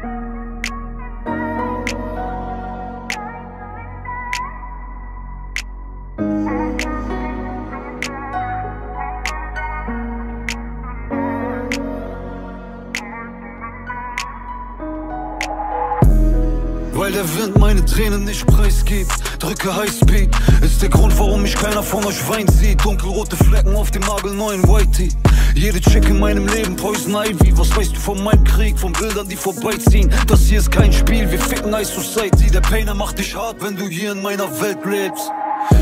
Thank you. Der Wind meine Tränen nicht preisgibt. Drücke Highspeed, ist der Grund, warum mich keiner von euch Wein sieht. Dunkelrote Flecken auf dem nagelneuen Whitey. Jede Chick in meinem Leben, Poison Ivy. Was weißt du von meinem Krieg, von Bildern, die vorbeiziehen? Das hier ist kein Spiel, wir ficken Ice Society. Der Painer macht dich hart, wenn du hier in meiner Welt lebst.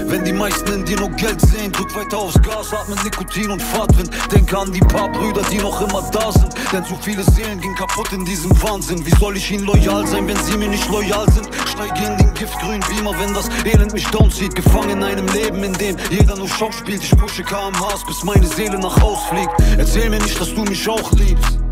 Wenn die meisten in dir nur Geld sehen, drück weiter aufs Gas, atme Nikotin und Fahrtwind. Denke an die paar Brüder, die noch immer da sind. Denn zu viele Seelen gehen kaputt in diesem Wahnsinn. Wie soll ich ihnen loyal sein, wenn sie mir nicht loyal sind? Steige in den giftgrünen Beamer, wenn das Elend mich downzieht. Gefangen in einem Leben, in dem jeder nur Schock spielt. Ich pushe KMHs, bis meine Seele nach Haus fliegt. Erzähl mir nicht, dass du mich auch liebst.